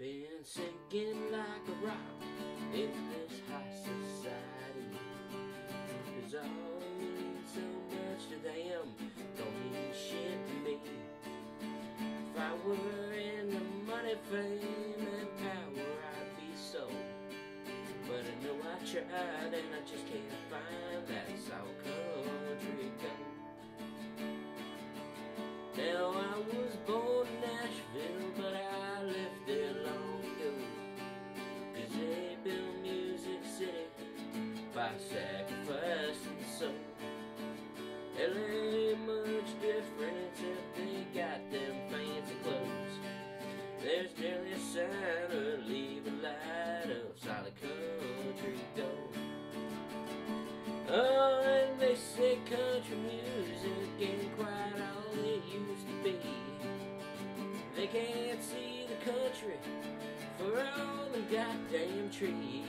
been sinking like a rock in this high society. All mean so much to them don't mean shit to me. If I were in the money, fame, and power, I'd be so. But I know I tried and I just can't find that South sacrificing soul. It ain't much difference if they got them fancy clothes. There's barely a sign or leave a light of solid country gold. Oh, and they say country music ain't quite all it used to be. They can't see the country for all the goddamn trees.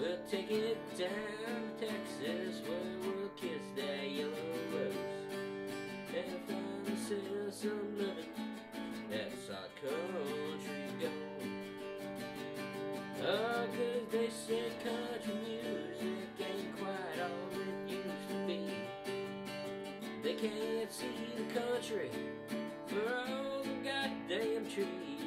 We'll take it down to Texas where we'll kiss that yellow rose and finally sell some loving. That's our country gold. Oh, cause they said country music ain't quite all it used to be. They can't see the country for all the goddamn trees.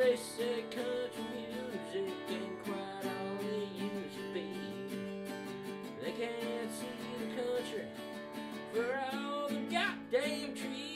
they say country music ain't quite all it used to be. They can't see the country for all the goddamn trees.